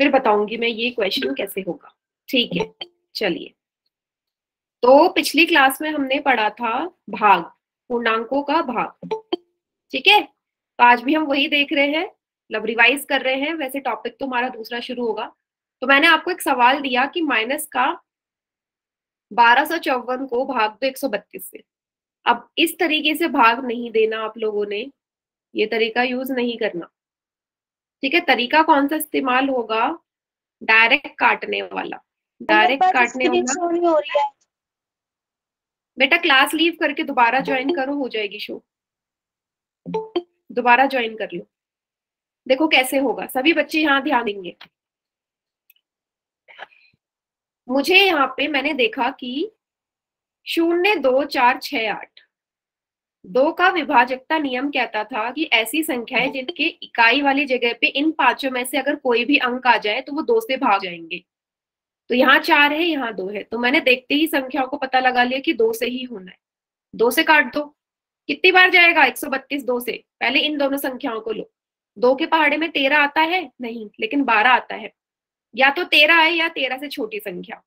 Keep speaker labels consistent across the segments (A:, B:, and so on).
A: फिर बताऊँगी मैं ये क्वेश्चन कैसे होगा। ठीक है चलिए। तो पिछली क्लास में हमने पढ़ा था भाग पूर्णांकों का भाग। ठीक है? तो आज भी हम वही देख रहे हैं मतलब रिवाइज कर रहे हैं। वैसे टॉपिक तो हमारा दूसरा शुरू होगा। तो मैंने आपको एक सवाल दिया कि माइनस का बारह को भाग दो एक से अब इस तरीके से भाग नहीं देना आप लोगों ने। ये तरीका यूज़ नहीं करना। ठीक है तरीका कौन सा इस्तेमाल होगा? डायरेक्ट काटने वाला। डायरेक्ट काटने वाला। बेटा क्लास लीव करके दोबारा ज्वाइन करो हो जाएगी शो दोबारा ज्वाइन कर लो। देखो कैसे होगा। सभी बच्चे यहाँ ध्यान देंगे। मुझे यहाँ पे मैंने देखा कि शून्य दो चार छ आठ। दो का विभाजकता नियम कहता था कि ऐसी संख्याएँ जिनके इकाई वाली जगह पे इन पाँचों में से अगर कोई भी अंक आ जाए तो वो दो से भाग जाएँगे। तो यहाँ चार है यहाँ दो है। तो मैंने देखते ही संख्याओं को पता लगा लिया कि दो से ही होना है। दो से काट दो। कितनी बार जाएगा? 132 दो से। पहले इन दोनों संख्याओं को लो। दो के पहाड़े में तेरह आता है? नहीं लेकिन बारह आता है। या तो तेरह है या तेरह से छोटी संख्या।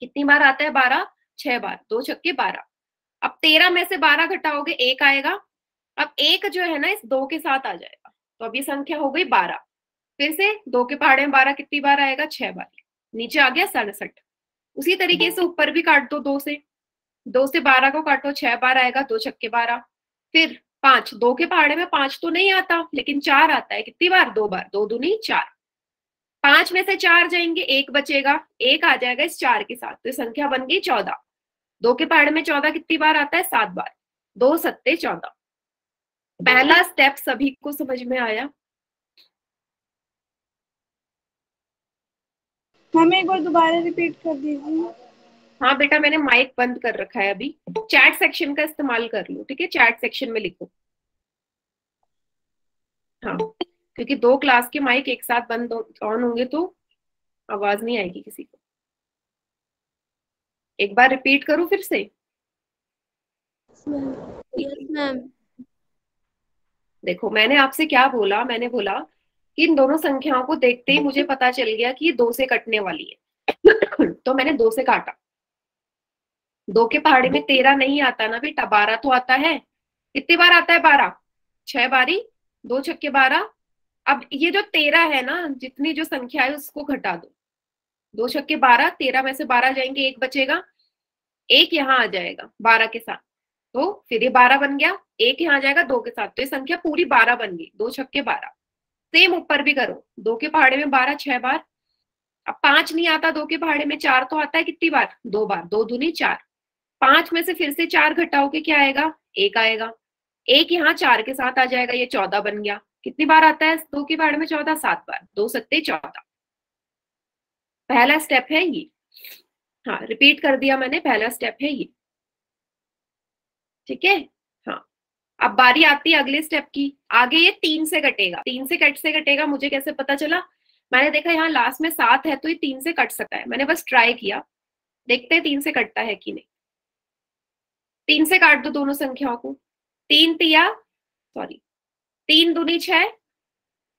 A: कितनी बार आता है? बारह छह बार। दो छक्के बारह। अब तेरह में से बारह घटाओगे एक आएगा। अब एक जो है ना इस दो के साथ आ जाएगा। तो अब ये संख्या हो गई बारह। फिर से दो के पहाड़े में बारह कितनी बार आएगा? छह बार। नीचे आ गया सड़सठ। उसी तरीके से ऊपर भी काट दो दो से। दो से बारह को काटो छह बार आएगा दो छक्के बारह। फिर पाँच। दो के पहाड़े में पाँच तो नहीं आता लेकिन चार आता है। कितनी बार? दो बार। दो दूनी चार। पाँच में से चार जाएँगे एक बचेगा। एक आ जाएगा इस चार के साथ। तो संख्या बन गई चौदह। दो के पहाड़ में चौदह कितनी बार आता है? सात बार। दो सत्ते चौदह। पहला स्टेप सभी को समझ में आया?
B: हमें एक बार दोबारा रिपीट कर दीजिए।
A: हाँ बेटा मैंने माइक बंद कर रखा है अभी। चैट सेक्शन का इस्तेमाल कर लो ठीक है? चैट सेक्शन में लिखो। हाँ क्योंकि दो क्लास के माइक एक साथ बंद ऑन होंगे तो आवाज़ नहीं आएगी किसी को। एक बार रिपीट करूँ फिर से?
B: मैम
A: देखो मैंने आपसे क्या बोला? मैंने बोला कि इन दोनों संख्याओं को देखते ही मुझे पता चल गया कि ये दो से कटने वाली है। तो मैंने दो से काटा। दो के पहाड़ी में तेरह नहीं आता ना बेटा बारह तो आता है। कितनी बार आता है बारह? छह बारी दो छक्के बारह। अब ये जो तेरह है ना जितनी जो संख्या है उसको घटा दो। दो छक्के बारह, तेरह में से बारह जाएँगे, एक बचेगा, एक यहाँ आ जाएगा, बारह के साथ। तो फिर ये बारह बन गया, एक यहाँ आ जाएगा, दो के साथ। तो ये संख्या पूरी बारह बन गई, दो छक्के बारह। सेम ऊपर भी करो, दो के पहाड़े में बारह, छह बार। अब पाँच नहीं आता दो के पहाड़े में, चार तो आता है कितनी बार? दो बार, दो दूनी चार। पाँच में से फिर से चार घटाओगे क्या आएगा? एक आएगा। एक यहाँ चार के साथ आ जाएगा, ये चौदह बन गया। कितनी बार आता है? दो के पहाड़े में चौदह, सात बार। दो सत्ते चौदह। पहला स्टेप है ये। हाँ रिपीट कर दिया मैंने, पहला स्टेप है ये। ठीक है? हाँ। अब बारी आती है अगले स्टेप की। आगे ये तीन से कटेगा। तीन से कट से कटेगा, मुझे कैसे पता चला? मैंने देखा यहाँ लास्ट में सात है तो ये तीन से कट सकता है। मैंने बस ट्राई किया। देखते हैं तीन से कटता है कि नहीं। तीन से काट दो दोनों संख्याओं को। तीन तिया सॉरी तीन दूनी छह,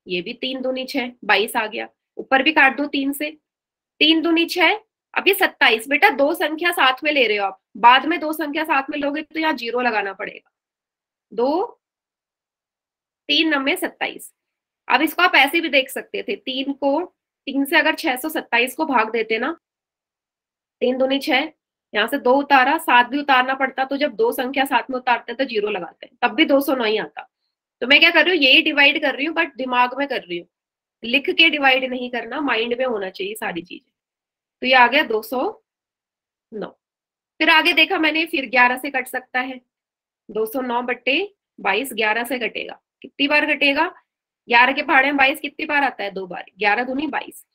A: ये भी तीन दूनी छह, बाईस आ गया। ऊपर भी काट दो तीन से। तीन दूनी छह, अब ये सत्ताईस। बेटा, दो संख्या साथ में ले रहे हो आप। बाद में दो संख्या साथ में लोगे तो यहाँ ज़ीरो लगाना पड़ेगा। दो, तीन नब्बे सत्ताईस। अब इसको आप ऐसे भी देख सकते थे। तीन को, तीन से अगर छह सौ सत्ताईस को भाग देते ना, तीन दूनी छह, यहाँ से दो उतारा, सात भी उतारना पड़ता तो जब दो संख्या साथ में उतारते तो ज़ीरो लगाते हैं। तब भी दो सौ नहीं आता। तो मैं क्या कर रही हूँ, यही डिवाइड कर रही हूँ बट दिमाग में कर रही हूँ। लिख के डिवाइड नहीं करना माइंड में होना चाहिए सारी चीज़ें। तो ये आ गया दो सौ नौ। फिर आगे देखा मैंने, फिर ग्यारह से कट सकता है। दो सौ नौ बट्टे बाईस, ग्यारह से कटेगा। कितनी बार कटेगा? ग्यारह के पहाड़े में बाईस कितनी बार आता है? दो बार। ग्यारह दूनी बाईस।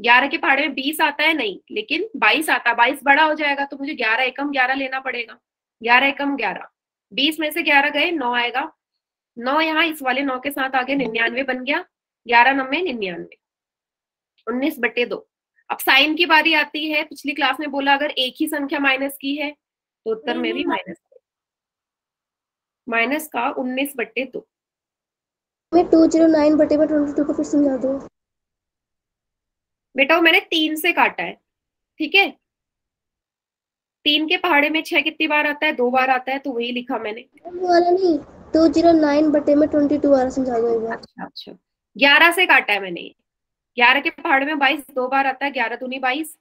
A: ग्यारह के पहाड़े में बीस आता है? नहीं, लेकिन बाईस आता। है बाईस बड़ा हो जाएगा तो मुझे ग्यारह एकम ग्यारह लेना पड़ेगा। ग्यारह एकम ग्यारह। बीस में से ग्यारह गए, नौ आएगा। नौ यहाँ इस वाले नौ के साथ आगे निन्यानवे बन गया। ग्यारह नब्बे निन्यानवे। उन्नीस बटे दो। अब साइन की बारी आती है। पिछली क्लास में बोला अगर एक ही संख्या माइनस की है तो उत्तर में भी माइनस माइनस का उन्नीस बट्टे दो।
B: टू ज़ीरो नाइन बटे में ट्वेंटी टू को फिर समझा दो।
A: बेटा वो मैंने तीन से काटा है ठीक है? तीन के पहाड़े में छह कितनी बार आता है? दो बार आता है तो वही लिखा मैंने।
B: वाला नहीं टू ज़ीरो नाइन बटे में ट्वेंटी टू वाला समझा दो
A: अच्छा अच्छा। ग्यारह से काटा है मैंने ग्यारह के पहाड़े में बाईस दो बार आता है ग्यारह दूनी बाईस।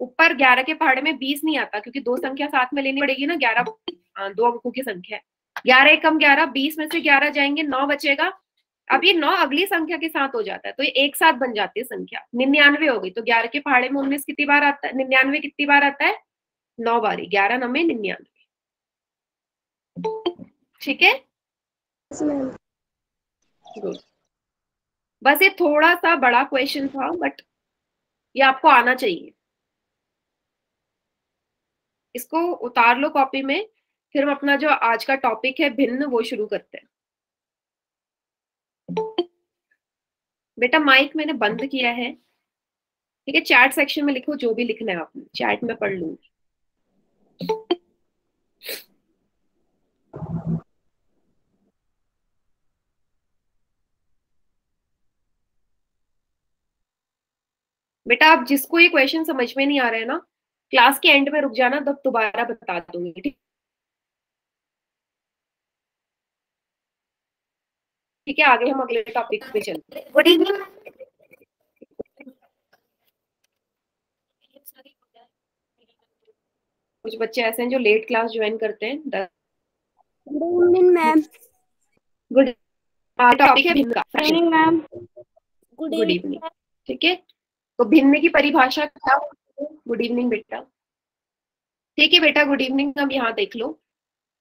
A: ऊपर ग्यारह के पहाड़े में बीस नहीं आता क्योंकि दो संख्या साथ में लेनी पड़ेगी ना ग्यारह दो अंकों की संख्या। है ग्यारह एकम ग्यारह बीस में से ग्यारह जाएँगे नौ बचेगा। अब ये नौ अगली संख्या के साथ हो जाता है तो ये एक साथ बन जाती है संख्या। निन्यानवे हो गई तो ग्यारह के पहाड़े में उन्नीस कितनी बार आता है? निन्यानवे कितनी बार आता है? नौ बारी ग्यारह नब्बे निन्यानवे। ठीक है? गुड बस ये थोड़ा सा बड़ा क्वेश्चन था बट ये आपको आना चाहिए। इसको उतार लो कॉपी में, फिर हम अपना जो आज का टॉपिक है, भिन्न वो शुरू करते हैं। बेटा माइक मैंने बंद किया है। ठीक है चैट सेक्शन में लिखो, जो भी लिखना है आपने। चैट में पढ़ लूँगी। बेटा आप जिसको ये क्वेश्चन समझ में नहीं आ रहा है ना क्लास के एंड में रुक जाना तब दोबारा बता दूँगी ठीक? ठीक है आगे हम अगले टॉपिक पे चलते हैं। गुड इवनिंग कुछ बच्चे ऐसे हैं जो लेट क्लास ज्वाइन करते हैं
B: good evening ma'am.
A: Good topic है
B: Evening, ma'am. Good
A: good evening ठीक है? तो भिन्न की परिभाषा क्या होती है? गुड इवनिंग बेटा। ठीक है, बेटा गुड इवनिंग अब यहाँ देख लो।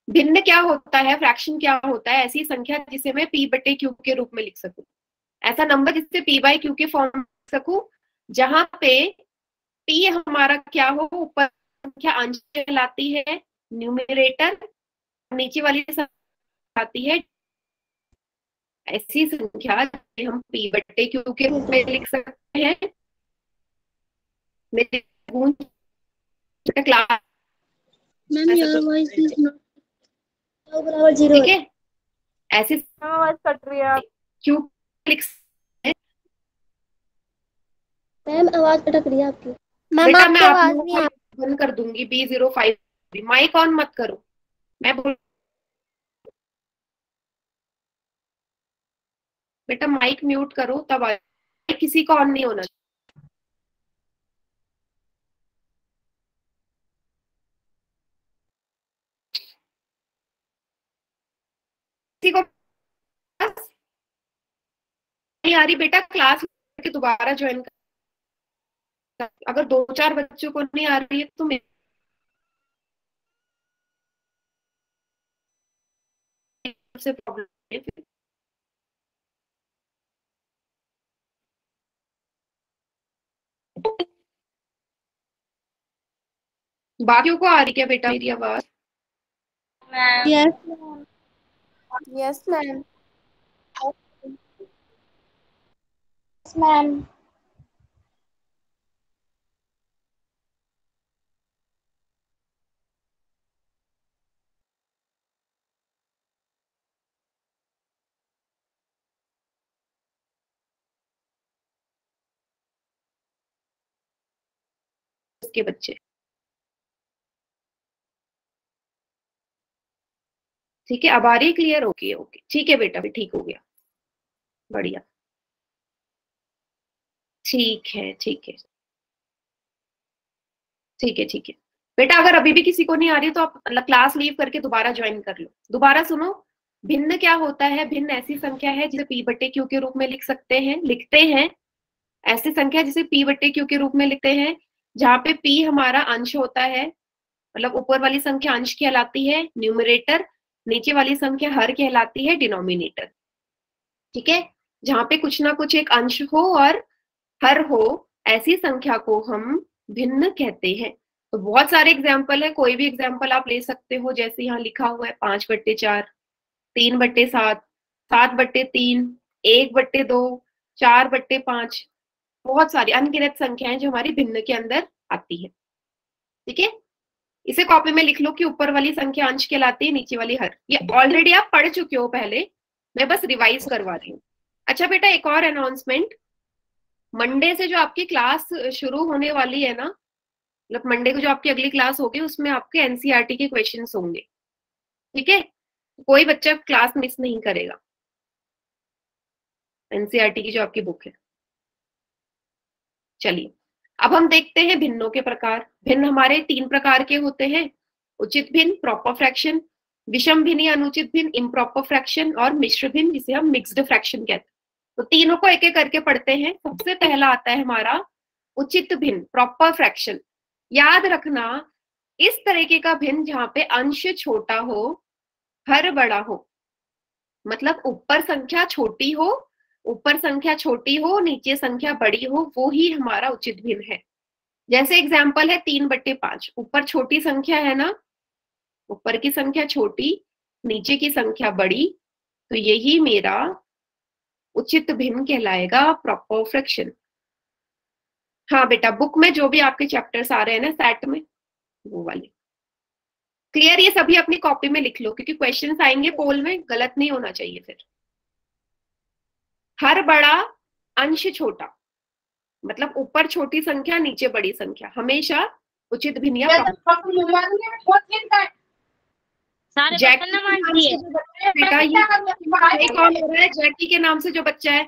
A: भिन्न क्या होता है? फ्रैक्शन क्या होता है? ऐसी संख्या जिसे मैं पी बटे क्यू के रूप में लिख सकूँ। ऐसा नंबर जिससे पी बाई क्यू के फॉर्म लिख सकूँ, जहाँ पे पी हमारा क्या हो? ऊपर संख्या अंश कहलाती है न्यूमरेटर नीचे वाली आती है। ऐसी संख्या हम पी बटे क्यू के रूप में लिख सकते हैं। मेरे गूंज क्लास तो-
B: voice is not. Two बराबर zero
A: ठीक है? ऐसी
C: आवाज़ कट रही है। आप
A: क्यू? लिख
B: मैम आवाज़ अटक रही है आपकी।
A: बेटा मैं आप लोगों को बंद कर दूँगी B zero five mike on मत करो। मैं बोल बेटा माइक म्यूट करो तब आ किसी का ऑन नहीं होना। किसी को रही, बेटा क्लास के दोबारा ज्वाइन कर। अगर दो चार बच्चों को नहीं आ रही है तो मेरे से प्रॉब्लम बाकियों को आ रही क्या, बेटा, मेरी आवाज़?
B: Yes.
C: Yes ma'am
B: Yes, ma'am.
A: उसके बच्चे ठीक है, अब आ रही क्लियर ओके ओके ठीक है बेटा भी ठीक हो गया। बढ़िया। ठीक है ठीक है। ठीक है ठीक है। बेटा, अगर अभी भी किसी को नहीं आ रही तो आप क्लास लीव करके दोबारा ज्वाइन कर लो। दोबारा सुनो, भिन्न क्या होता है? भिन्न ऐसी संख्या है जिसे पी बटे क्यू के रूप में लिख सकते हैं, लिखते हैं। ऐसी संख्या जिसे पी बटे क्यू के रूप में लिखते हैं, जहाँ पे पी हमारा अंश होता है मतलब ऊपर वाली संख्या अंश कहलाती है न्यूमरेटर नीचे वाली संख्या हर कहलाती है डिनोमिनेटर। ठीक है? जहाँ पे कुछ ना कुछ एक अंश हो और हर हो, ऐसी संख्या को हम भिन्न कहते हैं। तो बहुत सारे एग्ज़ाम्पल है, कोई भी एग्ज़ाम्पल आप ले सकते हो, जैसे यहाँ लिखा हुआ है, पाँच बट्टे चार, तीन बट्टे सात सात बट्टे तीन, एक बट्टे दो, चार बट्टे पाँच, बहुत सारी अनगिनत संख्याएँ जो हमारी भिन्न के अंदर आती है। ठीक है? इसे कॉपी में लिख लो कि ऊपर वाली संख्या अंश कहलाती है, नीचे वाली हर। ये ऑलरेडी आप पढ़ चुके हो पहले, मैं बस रिवाइज करवा रही हूँ। अच्छा बेटा, एक और अनाउंसमेंट मंडे से जो आपकी क्लास शुरू होने वाली है ना मतलब मंडे को जो आपकी अगली क्लास होगी, उसमें आपके एनसीईआरटी के क्वेश्चन होंगे। ठीक है? कोई बच्चा क्लास मिस नहीं करेगा। एनसीईआरटी की जो आपकी बुक है। चलिए। अब हम देखते हैं भिन्नों के प्रकार। भिन्न हमारे तीन प्रकार के होते हैं। उचित भिन्न प्रॉपर फ्रैक्शन विषम भिन्न या अनुचित भिन्न इम्प्रॉपर फ्रैक्शन और मिश्र भिन्न, जिसे हम मिक्सड फ्रैक्शन कहते हैं। तो तीनों को एक एक करके पढ़ते हैं। सबसे पहला आता है हमारा उचित भिन्न प्रॉपर फ्रैक्शन याद रखना, इस तरीके का भिन्न जहाँ पे अंश छोटा हो, हर बड़ा हो मतलब ऊपर संख्या छोटी हो ऊपर संख्या छोटी हो, नीचे संख्या बड़ी हो, वो ही हमारा उचित भिन्न है। जैसे एग्ज़ाम्पल है तीन बट्टे पाँच। ऊपर छोटी संख्या है ना? ऊपर की संख्या छोटी, नीचे की संख्या बड़ी तो यही मेरा उचित भिन्न कहलाएगा प्रॉपर फ्रैक्शन हाँ बेटा बुक में जो भी आपके चैप्टर्स आ रहे हैं ना सेट में, वो वाले। क्लियर ये सभी अपनी कॉपी में लिख लो, क्योंकि क्वेश्चंस आएँगे पोल में, गलत नहीं होना चाहिए फिर। हर बड़ा अंश छोटा। मतलब ऊपर छोटी संख्या नीचे बड़ी संख्या। हमेशा उचित भिन्न
D: सारे
A: जैकी के नाम से जो बच्चा है, बेटा ये ये कौन हो। रहा है जैकी के नाम से जो बच्चा है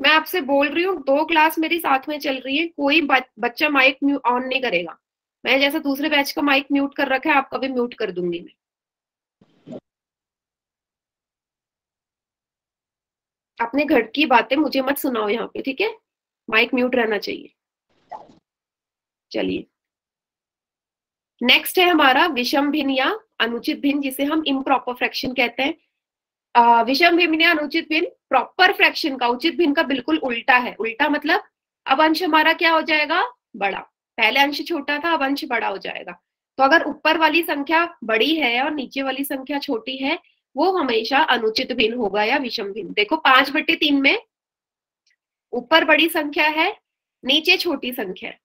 A: मैं आपसे बोल रही हूँ दो क्लास मेरी साथ में चल रही है कोई बच्चा माइक ऑन नहीं करेगा। मैं जैसा दूसरे बैच का माइक म्यूट कर रखा है आपका भी म्यूट कर दूँगी मैं। अपने घर की बातें मुझे मत सुनाओ यहाँ पे, ठीक है? माइक म्यूट रहना चाहिए। चलिए। नेक्स्ट है हमारा विषम भिन्न या अनुचित भिन्न, जिसे हम इम्प्रॉपर फ्रैक्शन कहते हैं। विषम भिन्न या अनुचित भिन्न प्रॉपर फ्रैक्शन का, उचित भिन्न का बिल्कुल उल्टा है। उल्टा मतलब अब अंश हमारा क्या हो जाएगा? बड़ा। पहले अंश छोटा था, अब अंश बड़ा हो जाएगा। तो अगर ऊपर वाली संख्या बड़ी है और नीचे वाली संख्या छोटी है वो हमेशा अनुचित भिन्न होगा या विषम भिन्न। देखो, पाँच बटे तीन में ऊपर बड़ी संख्या है, नीचे छोटी संख्या है।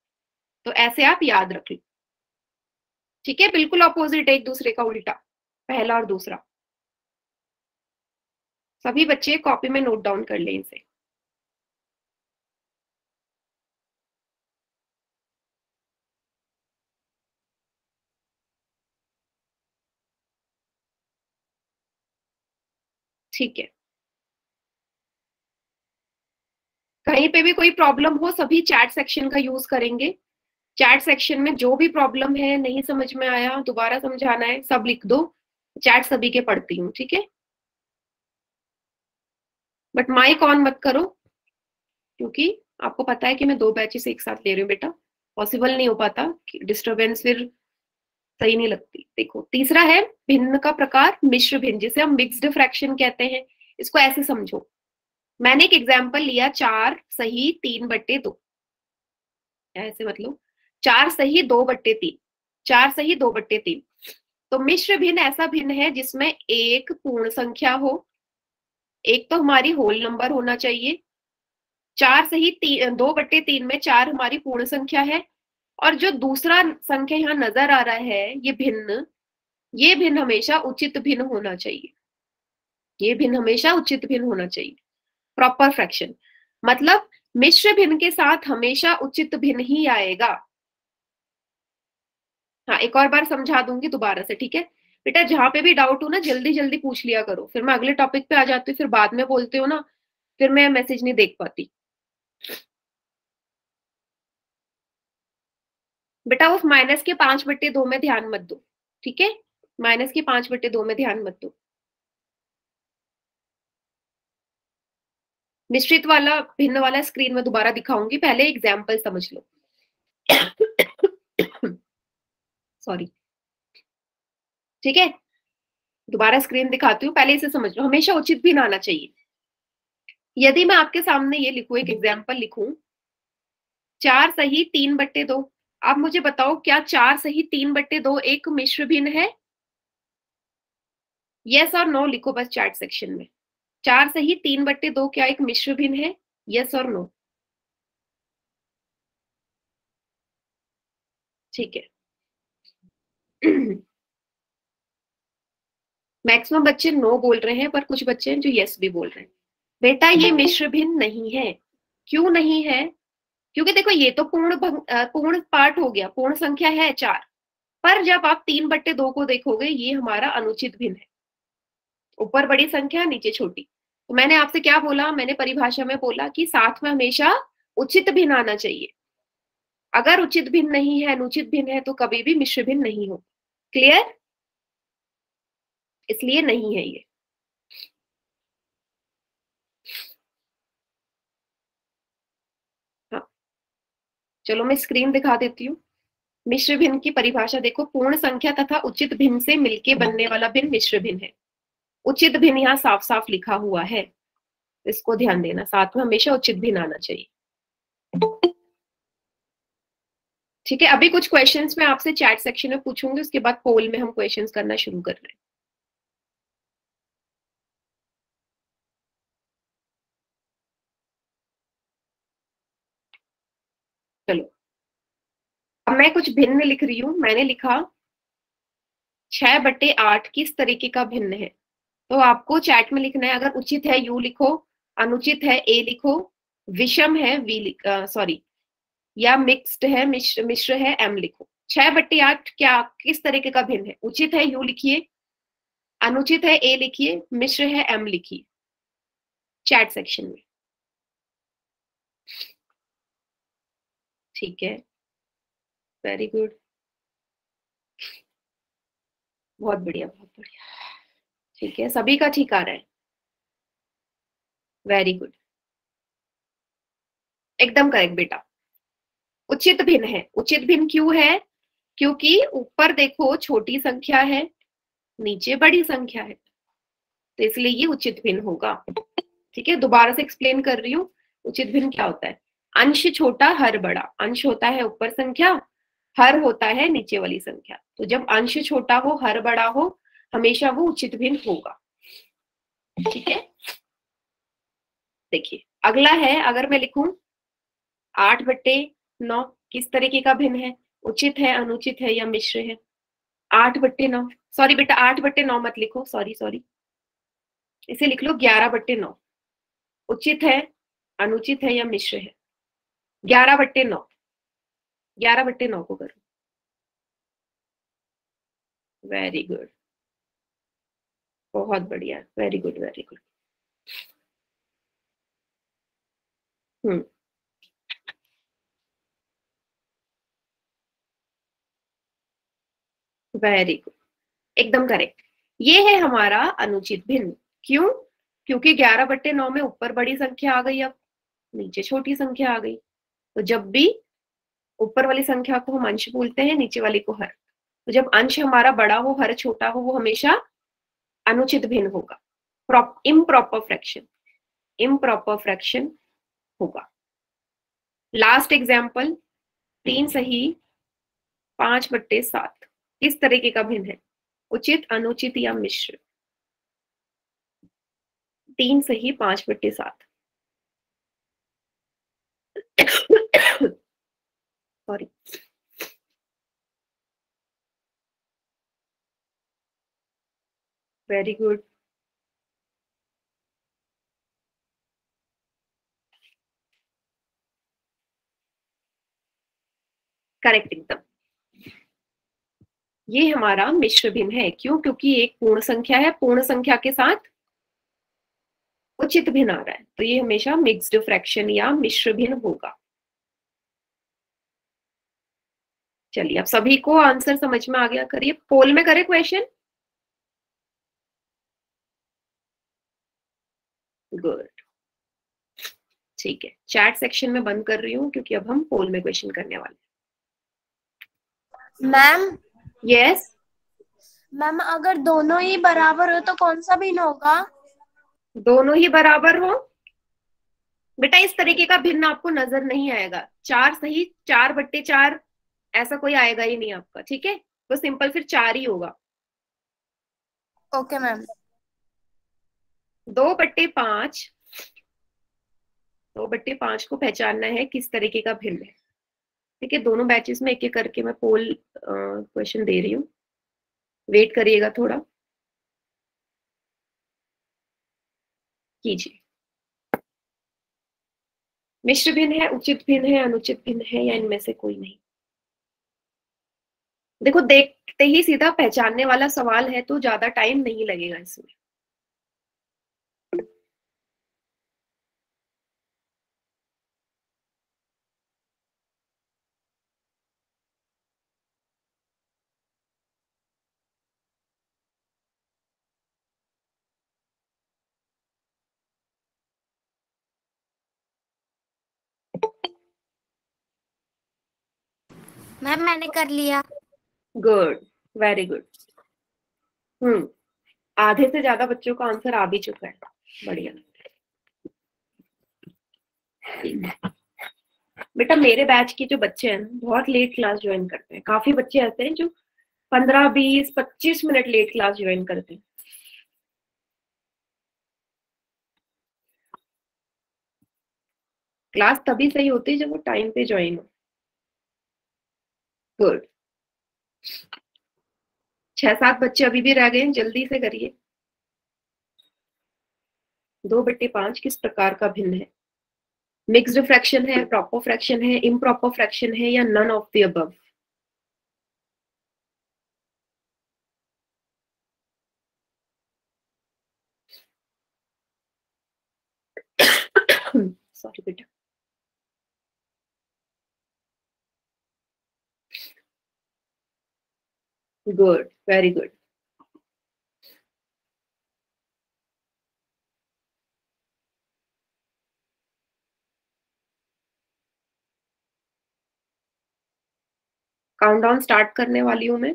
A: तो ऐसे आप याद रख लो। ठीक है? बिल्कुल अपोजिट एक दूसरे का उल्टा, पहला और दूसरा। सभी बच्चे कॉपी में नोट डाउन कर लें इसे। ठीक है। कहीं पे भी कोई प्रॉब्लम हो, सभी चैट सेक्शन का यूज़ करेंगे। चैट सेक्शन में जो भी प्रॉब्लम है, नहीं समझ में आया, दोबारा समझाना है, सब लिख दो। चैट सभी के पढ़ती हूँ, ठीक है? बट माइक ऑन मत करो, क्योंकि आपको पता है कि मैं दो बैचेस एक साथ ले रही हूँ बेटा। पॉसिबल नहीं हो पाता डिस्टरबेंस फिर सही नहीं लगती। देखो, तीसरा है भिन्न का प्रकार, मिश्र भिन्न, जिसे हम मिक्स्ड फ्रैक्शन कहते हैं। इसको ऐसे समझो। मैंने एक एग्ज़ाम्पल लिया, चार सही, तीन बट्टे दो। ऐसे मतलब चार सही, दो बट्टे तीन। चार सही, दो बट्टे तीन। तो मिश्र भिन्न ऐसा भिन्न है जिसमें एक पूर्ण संख्या हो। एक तो हमारी होल नंबर होना चाहिए। चार सही तीन दो बट्टे तीन में चार हमारी पूर्ण संख्या है। और जो दूसरा संख्या यहाँ नज़र आ रहा है, ये भिन्न ये भिन्न हमेशा उचित भिन्न होना चाहिए। ये भिन्न हमेशा उचित भिन्न होना चाहिए। प्रॉपर फ्रैक्शन मतलब मिश्र भिन्न के साथ हमेशा उचित भिन्न ही आएगा। हाँ एक और बार समझा दूँगी दोबारा से, ठीक है? बेटा, जहाँ पे भी डाउट हो ना, जल्दी जल्दी पूछ लिया करो। फिर मैं अगले टॉपिक पे आ जाती हूँ, फिर बाद में बोलते हो ना, फिर मैं मैसेज नहीं देख पाती। बेटा उस माइनस के पाँच बट्टे दो में ध्यान मत दो, ठीक है? माइनस के पाँच बट्टे दो में ध्यान मत दो। मिश्रित वाला, भिन्न वाला स्क्रीन में दोबारा दिखाऊँगी, पहले एग्ज़ाम्पल समझ लो। सॉरी ठीक है? दोबारा स्क्रीन दिखाती हूँ, पहले इसे समझ लो। हमेशा उचित भी आना चाहिए। यदि मैं आपके सामने ये लिखू, एक एग्ज़ाम्पल लिखू, चार सही, तीन बट्टे दो। आप मुझे बताओ क्या चार सही तीन बट्टे दो एक मिश्र भिन्न है? यस और नो लिखो बस चैट सेक्शन में। चार सही तीन बट्टे दो क्या एक मिश्र भिन्न है? यस और नो ठीक है। मैक्सिमम बच्चे नो बोल रहे हैं पर कुछ बच्चे हैं जो यस भी बोल रहे हैं। बेटा ये मिश्र भिन्न नहीं है। क्यों नहीं है? क्योंकि देखो, ये तो पूर्ण पूर्ण पार्ट हो गया, पूर्ण संख्या है चार। पर जब आप तीन बट्टे दो को देखोगे, ये हमारा अनुचित भिन्न है। ऊपर बड़ी संख्या, नीचे छोटी। तो मैंने आपसे क्या बोला? मैंने परिभाषा में बोला कि साथ में हमेशा उचित भिन्न आना चाहिए। अगर उचित भिन्न नहीं है, अनुचित भिन्न है तो कभी भी मिश्र भिन्न नहीं हो क्लियर? इसलिए नहीं है ये। चलो मैं स्क्रीन दिखा देती हूँ। मिश्र भिन्न की परिभाषा देखो, पूर्ण संख्या तथा उचित भिन्न से मिलके बनने वाला भिन्न मिश्र भिन्न है। उचित भिन्न यहाँ साफ़ साफ़ लिखा हुआ है। इसको ध्यान देना, साथ में हमेशा उचित भिन्न आना चाहिए। ठीक है, अभी कुछ क्वेश्चंस मैं आपसे चैट सेक्शन में पूछूँगी, उसके बाद पोल में हम क्वेश्चंस करना शुरू कर रहे हैं चलो अब मैं कुछ भिन्न लिख रही हूँ। मैंने लिखा, छह बट्टे आठ किस तरीके का भिन्न है? तो आपको चैट में लिखना है। अगर उचित है, यू लिखो, अनुचित है, ए लिखो, विषम है, वी सॉरी, या मिक्स्ड है मिश्र मिश्र है, एम लिखो। छह बट्टे आठ क्या, किस तरीके का भिन्न है? उचित है, यू लिखिए, अनुचित है, ए लिखिए, मिश्र है, एम लिखिए। चैट सेक्शन में। ठीक है। वेरी गुड बहुत बढ़िया बहुत बढ़िया। ठीक है, सभी का ठीक आ रहा है। वेरी गुड एकदम करेक्ट बेटा। उचित भिन्न है। उचित भिन्न क्यों है? क्योंकि ऊपर देखो, छोटी संख्या है, नीचे बड़ी संख्या है। तो इसलिए ये उचित भिन्न होगा। ठीक है, दोबारा से एक्सप्लेन कर रही हूँ। उचित भिन्न क्या होता है? अंश छोटा, हर बड़ा। अंश होता है ऊपर संख्या हर होता है नीचे वाली संख्या। तो जब अंश छोटा हो, हर बड़ा हो, हमेशा वो उचित भिन्न होगा। ठीक है? देखिए, अगला है, अगर मैं लिखूं, आठ बट्टे नौ किस तरीके का भिन्न है? उचित है, अनुचित है या मिश्र है? आठ बट्टे नौ। सॉरी बेटा, आठ बट्टे नौ मत लिखो। सॉरी सॉरी इसे लिख लो, ग्यारह बट्टे नौ। उचित है, अनुचित है या मिश्र है? ग्यारह बट्टे नौ। ग्यारह बट्टे नौ को करो। वेरी गुड बहुत बढ़िया। Very good very good hmm very good एकदम करेक्ट ये है हमारा अनुचित भिन्न। क्यों? क्योंकि ग्यारह बट्टे नौ में ऊपर बड़ी संख्या आ गई अब, नीचे छोटी संख्या आ गई। तो जब भी ऊपर वाली संख्या को हम अंश बोलते हैं, नीचे वाली को हर। तो जब अंश हमारा बड़ा हो, हर छोटा हो, वो हमेशा अनुचित भिन्न होगा। इम्प्रॉपर फ्रैक्शन इम्प्रॉपर फ्रैक्शन होगा। लास्ट एग्ज़ाम्पल तीन सही, पाँच बट्टे सात। किस तरीके का भिन्न है। उचित, अनुचित या मिश्र। तीन सही, पाँच बट्टे सात। सॉरी वेरी गुड करेक्ट एकदम ये हमारा मिश्र भिन्न है। क्यों? क्योंकि एक पूर्ण संख्या है। पूर्ण संख्या के साथ उचित भिन्न आ रहा है। तो ये हमेशा मिक्स्ड फ्रैक्शन या मिश्र भिन्न होगा। चलिए अब सभी को आंसर समझ में आ गया। करिए पोल में करे क्वेश्चन गुड ठीक है चैट सेक्शन में बंद कर रही हूँ क्योंकि अब हम पोल में क्वेश्चन करने वाले
C: मैम
A: यस
C: मैम अगर दोनों ही बराबर हो तो कौन सा भिन्न होगा?
A: दोनों ही बराबर हो? बेटा इस तरीके का भिन्न आपको नज़र नहीं आएगा। चार सही चार बट्टे चार ऐसा कोई आएगा ही नहीं आपका ठीक है? तो सिंपल फिर चार ही होगा।
C: Okay ma'am.
A: दो बट्टे पाँच दो बट्टे पाँच को पहचानना है किस तरीके का भिन्न है। ठीक है दोनों बैचेस में एक एक करके मैं पोल क्वेश्चन दे रही हूँ। वेट करिएगा थोड़ा। कीजिए। मिश्र भिन्न है उचित भिन्न है अनुचित भिन्न है या इनमें से कोई नहीं? देखो, देखते ही सीधा पहचानने वाला सवाल है तो ज़्यादा टाइम नहीं लगेगा इसमें।
C: मैम, मैंने कर लिया।
A: गुड वेरी गुड हम्म आधे से ज़्यादा बच्चों का आंसर आ भी चुका है। बढ़िया। बेटा, मेरे बैच के जो बच्चे हैं, बहुत लेट क्लास ज्वाइन करते हैं। काफ़ी बच्चे ऐसे हैं जो पंद्रह, बीस, पच्चीस मिनट लेट क्लास ज्वाइन करते हैं। क्लास तभी सही होती है जब वो टाइम पे ज्वाइन हो। गुड छह सात बच्चे अभी भी रह गए हैं, जल्दी से करिए। दो बट्टे पाँच किस प्रकार का भिन्न है? मिक्स्ड फ्रैक्शन है प्रॉपर फ्रैक्शन है इम्प्रॉपर फ्रैक्शन है या none of the above sorry बेटा। Good very good countdown start करने वाली हूँ मैं।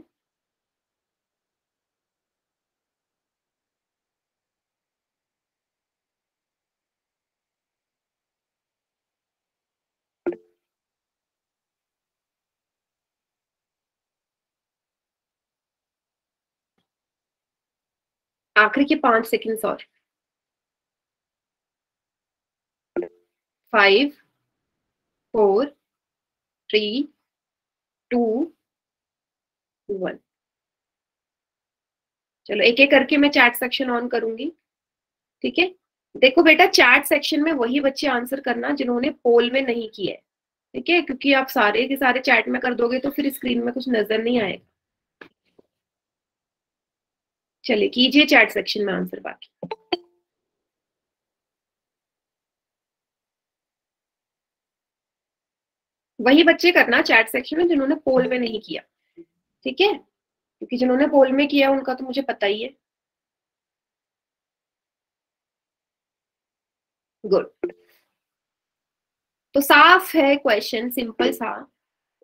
A: आखिरी के पाँच सेकंड्स और। Five four three two one चलो एक एक करके मैं चैट सेक्शन ऑन करूँगी। ठीक है? देखो बेटा चैट सेक्शन में वही बच्चे आंसर करना जिन्होंने पोल में नहीं किया है। ठीक है? क्योंकि आप सारे के सारे चैट में कर दोगे तो फिर स्क्रीन में कुछ नज़र नहीं आएगा। चलिए कीजिए चैट सेक्शन में आंसर बाकी। वही बच्चे करना चैट सेक्शन में जिन्होंने पोल में नहीं किया, ठीक है? क्योंकि जिन्होंने पोल में किया, उनका तो मुझे पता ही है। गुड तो साफ़ है क्वेश्चन सिंपल सा।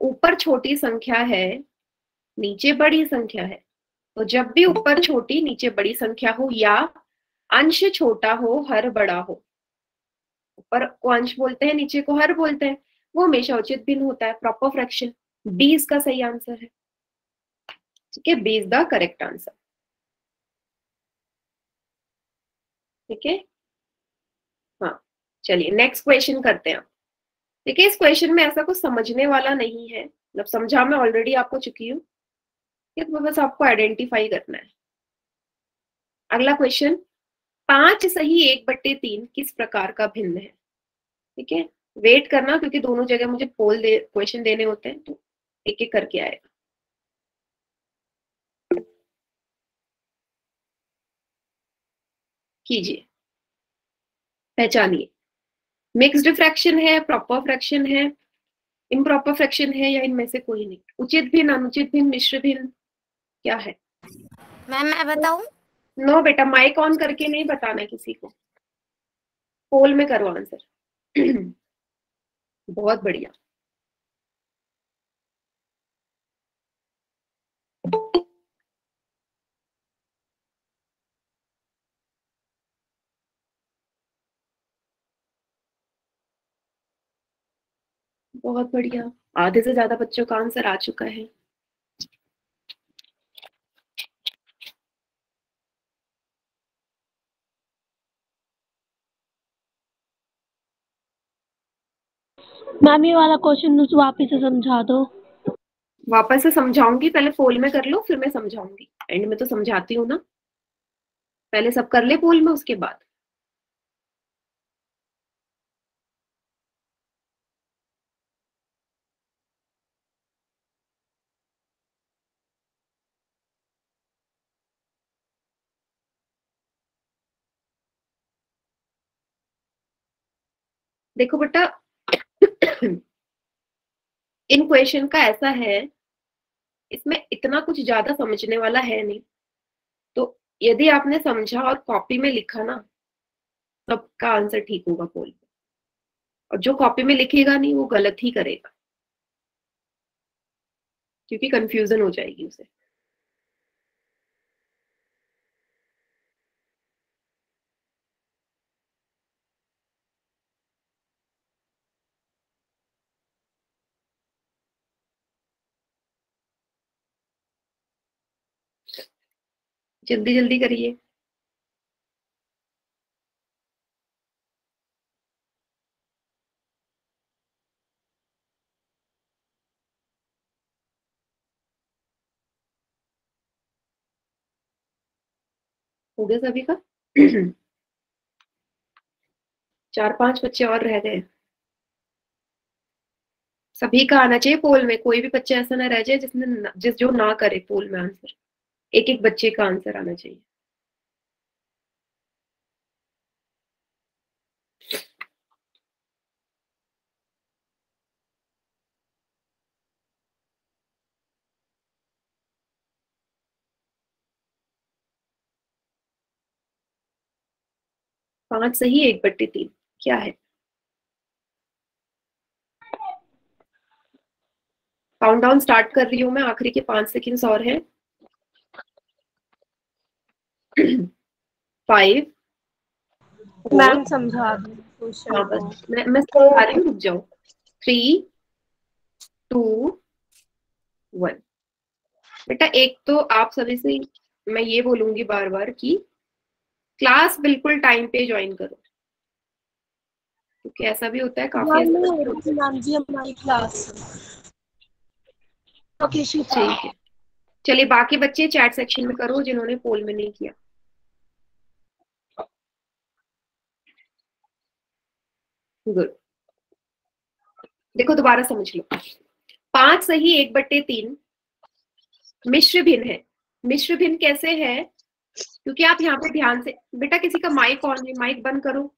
A: ऊपर छोटी संख्या है, नीचे बड़ी संख्या है। तो जब भी ऊपर छोटी, नीचे बड़ी संख्या हो या अंश छोटा हो, हर बड़ा हो। ऊपर को अंश बोलते हैं, नीचे को हर बोलते हैं, वो हमेशा उचित भिन्न होता है प्रॉपर फ्रैक्शन बी इसका सही आंसर है। ठीक है B is the correct answer ठीक है? हाँ चलिए नेक्स्ट क्वेश्चन करते हैं। ठीक है, इस क्वेश्चन में ऐसा कुछ समझने वाला नहीं है। मतलब समझा मैं ऑलरेडी आपको चुकी हूँ। तो बस आपको आइडेंटिफाई करना है। अगला क्वेश्चन पाँच सही एक बट्टे तीन किस प्रकार का भिन्न है? ठीक है? वेट करना क्योंकि दोनों जगह मुझे पोल दे क्वेश्चन देने होते हैं तो एक एक करके आएगा। कीजिए। पहचानिए। मिक्स्ड फ्रैक्शन है प्रॉपर फ्रैक्शन है इम्प्रॉपर फ्रैक्शन है या इनमें से कोई नहीं। उचित भिन्न, अनुचित भिन्न, मिश्र भिन्न। क्या है?
C: मैम मैं बताऊँ?
A: नो बेटा माइक ऑन करके नहीं बताना किसी को। पोल में करो आंसर बहुत बढ़िया। बहुत बढ़िया। आधे से ज़्यादा बच्चों का आंसर आ चुका है।
E: मैम ये वाला क्वेश्चन मुझे वापस से समझा दो।
A: वापस से समझाऊँगी, पहले पोल में कर लो, फिर मैं समझाऊँगी। एंड में तो समझाती हूँ ना। पहले सब कर ले पोल में, उसके बाद। देखो बेटा इन क्वेश्चन का ऐसा है, इसमें इतना कुछ ज़्यादा समझने वाला है नहीं। तो यदि आपने समझा और कॉपी में लिखा ना तब का आंसर ठीक होगा पोल और जो कॉपी में लिखेगा नहीं, वो गलत ही करेगा। क्योंकि कंफ्यूजन हो जाएगी उसे। जल्दी जल्दी करिए। हो गया सभी का? चार पाँच बच्चे और रह गए। सभी का आना चाहिए पोल में, कोई भी बच्चा ऐसा ना रह जाए जिसने जिस जो ना करे पोल में आंसर। एक एक बच्चे का आंसर आना चाहिए। पाँच सही, एक बट्टे तीन, क्या है? काउंट डाउन स्टार्ट कर रही हूँ मैं, आखिरी के पाँच सेकेंड्स और हैं। फाइव
C: मैम समझा
A: हाँ मैं मैं समझा रही हूँ रुक जाओ। थ्री टू वन बेटा एक तो आप सभी से मैं ये बोलूँगी बार बार कि क्लास बिल्कुल टाइम पे ज्वाइन करो। क्योंकि ऐसा भी होता है काफ़ी
C: मैम जी हमारी क्लास ओके
A: ठीक है। चलिए बाकी बच्चे चैट सेक्शन में करो जिन्होंने पोल में नहीं किया। गुड देखो, दोबारा समझ लो। पाँच सही, एक बट्टे तीन। मिश्र भिन्न है। मिश्र भिन्न कैसे है? क्योंकि आप यहाँ पे ध्यान से बेटा, किसी का माइक ऑन है माइक बंद करो।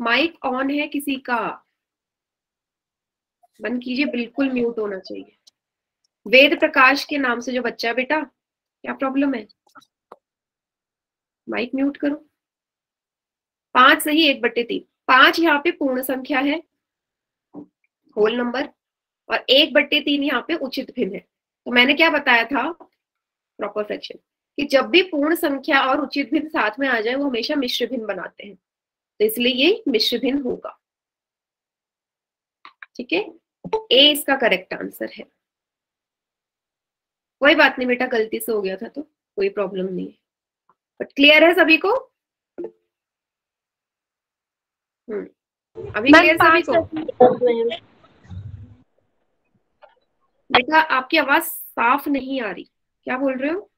A: माइक ऑन है किसी का। बंद कीजिए, बिल्कुल म्यूट होना चाहिए। वेद प्रकाश के नाम से जो बच्चा बेटा, क्या प्रॉब्लम है? माइक म्यूट करो। पाँच सही, एक बट्टे तीन। पाँच यहाँ पे पूर्ण संख्या है होल नंबर और एक बट्टे तीन यहाँ पे उचित भिन्न है। तो मैंने क्या बताया था? प्रॉपर फ्रैक्शन कि जब भी पूर्ण संख्या और उचित भिन्न साथ में आ जाए, वो हमेशा मिश्र भिन्न बनाते हैं। तो इसलिए ये मिश्र भिन्न होगा। ठीक है? ए इसका करेक्ट आंसर है। कोई बात नहीं बेटा, गलती से हो गया था तो कोई प्रॉब्लम नहीं है। बट क्लियर है सभी को हम्म अभी क्लियर सभी को बेटा आपकी आवाज़ साफ़ नहीं आ रही। क्या बोल रहे हो?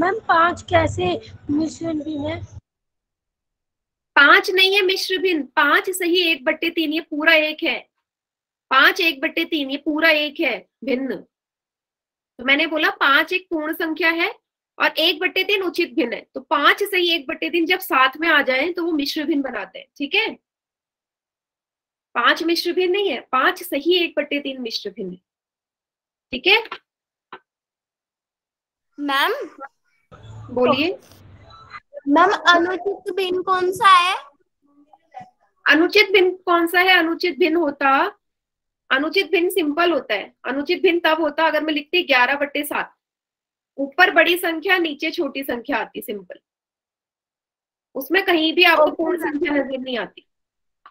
C: मैम पाँच कैसे मिश्रण भी है?
A: पाँच नहीं है मिश्र भिन्न। पाँच सही एक बट्टे तीन ये पूरा एक है। पाँच एक बट्टे तीन ये पूरा एक है भिन्न। तो मैंने बोला पाँच एक पूर्ण संख्या है और एक बट्टे तीन उचित भिन्न है। तो पाँच सही एक बट्टे तीन जब साथ में आ जाए तो वो मिश्र भिन्न बनाते हैं ठीक है? पाँच मिश्र भिन्न नहीं है पाँच सही एक बट्टे तीन मिश्र भिन्न है ठीक है?
C: मैम?
A: बोलिए।
C: मैम अनुचित भिन्न कौन सा है?
A: अनुचित भिन्न कौन सा है? अनुचित भिन्न होता अनुचित भिन्न सिंपल होता है। अनुचित भिन्न तब होता अगर मैं लिखती ग्यारह बट्टे सात। ऊपर बड़ी संख्या नीचे छोटी संख्या आती सिंपल उसमें कहीं भी आपको पूर्ण संख्या नज़र नहीं आती।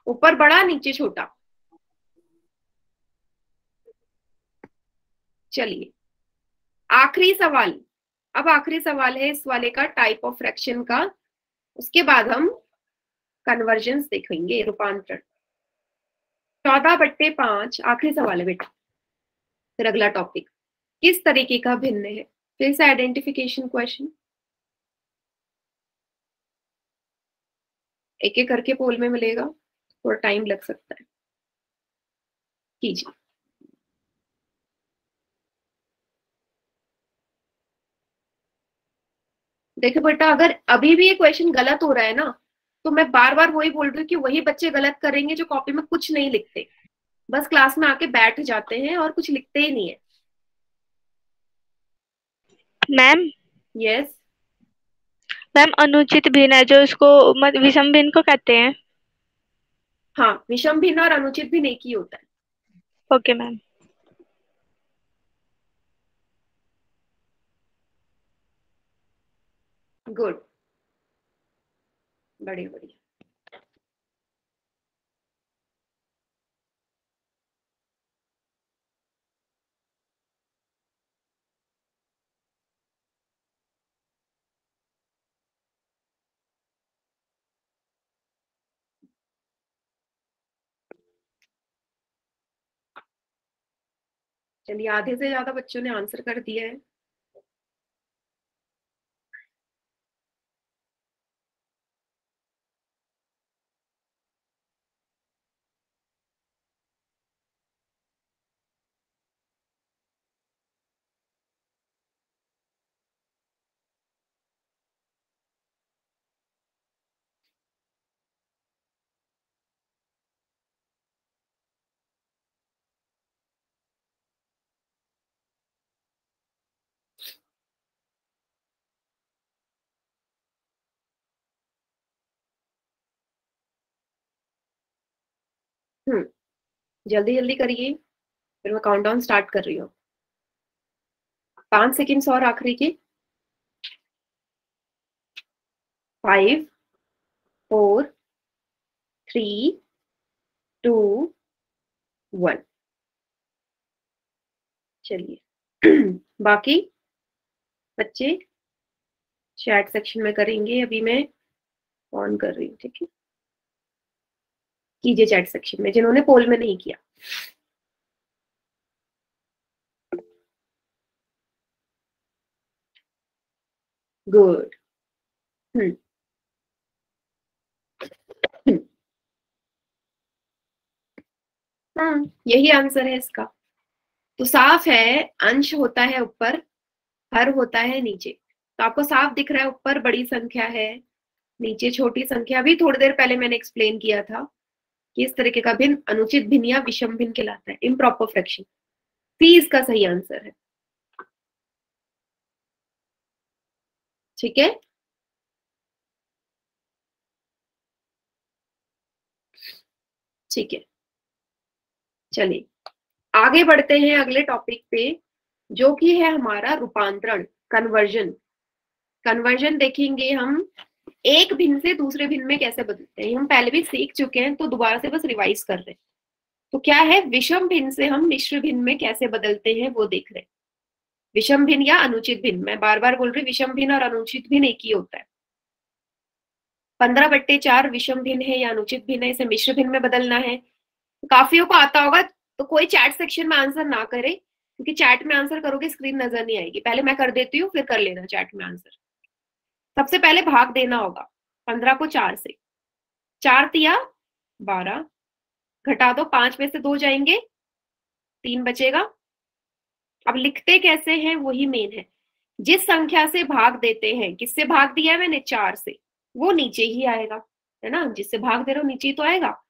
A: ऊपर बड़ा नीचे छोटा। चलिए। आखिरी सवाल। अब आखिरी सवाल है इस वाले का टाइप ऑफ़ फ्रैक्शन का। उसके बाद हम कन्वर्जेंस देखेंगे रूपांतरण। चौदह बट्टे पाँच आखिरी सवाल है बेटा। फिर अगला टॉपिक किस तरीके का भिन्न है? फिर से आइडेंटिफिकेशन क्वेश्चन एक एक करके पोल में मिलेगा, थोड़ा टाइम लग सकता है। कीजिए। देखो बेटा, अगर अभी भी ये क्वेश्चन गलत हो रहा है ना तो मैं बार बार वही बोल रही हूँ कि वही बच्चे गलत करेंगे जो कॉपी में कुछ नहीं लिखते। बस क्लास में आके बैठ जाते हैं और कुछ लिखते ही नहीं है।
F: मैम?
A: यस
F: मैम अनुचित भिन्न है जो उसको विषम भिन्न को कहते हैं।
A: हाँ विषम भिन्न और अनुचित भिन्न एक ही होता है।
F: Okay ma'am.
A: गुड बढ़िया बढ़िया। चलिए आधे से ज़्यादा बच्चों ने आंसर कर दिया है। जल्दी जल्दी करिए, फिर मैं काउंटडाउन स्टार्ट कर रही हूँ। पाँच सेकेंड्स और आखिरी के। Five four three two one चलिए। बाकी बच्चे चैट सेक्शन में करेंगे, अभी मैं ऑन कर रही हूँ, ठीक है? कीजिए चैट सेक्शन में, जिन्होंने पोल में नहीं किया। गुड हम्म हाँ यही आंसर है इसका। तो साफ़ है, अंश होता है ऊपर, हर होता है नीचे। तो आपको साफ़ दिख रहा है ऊपर बड़ी संख्या है, नीचे छोटी संख्या। भी थोड़ी देर पहले मैंने एक्सप्लेन किया था। कि इस तरीके का भिन्न अनुचित भिन्न या विषम भिन्न कहलाता है? इम्प्रॉपर फ्रैक्शन सी इसका सही आंसर है। ठीक है? ठीक है। चलिए, आगे बढ़ते हैं अगले टॉपिक पे, जो कि है हमारा रूपांतरण कन्वर्जन कन्वर्जन देखेंगे हम एक भिन्न से दूसरे भिन्न में कैसे बदलते हैं? हम पहले भी सीख चुके हैं तो दोबारा से बस रिवाइज कर रहे हैं। तो क्या है? विषम भिन्न से हम मिश्र भिन्न में कैसे बदलते हैं, वो देख रहे हैं। विषम भिन्न या अनुचित भिन्न, मैं बार बार बोल रही विषम भिन्न और अनुचित भिन्न एक ही होता है। पंद्रह बट्टे चार विषम भिन्न है या अनुचित भिन्न है, इसे मिश्र भिन्न में बदलना है। काफियों को आता होगा तो कोई चैट सेक्शन में आंसर ना करे, क्योंकि चैट में आंसर करोगे स्क्रीन नज़र नहीं आएगी। पहले मैं कर देती हूँ, फिर कर लेना चैट में आंसर सबसे पहले भाग देना होगा, पंद्रह को चार से। चार तिया बारह। घटा दो, पाँच में से दो जाएँगे, तीन बचेगा। अब लिखते कैसे हैं, वही मेन है। जिस संख्या से भाग देते हैं, किससे भाग दिया मैंने? चार से। वो नीचे ही आएगा, है ना? जिससे भाग दे रहे हो, नीचे ही तो आएगा।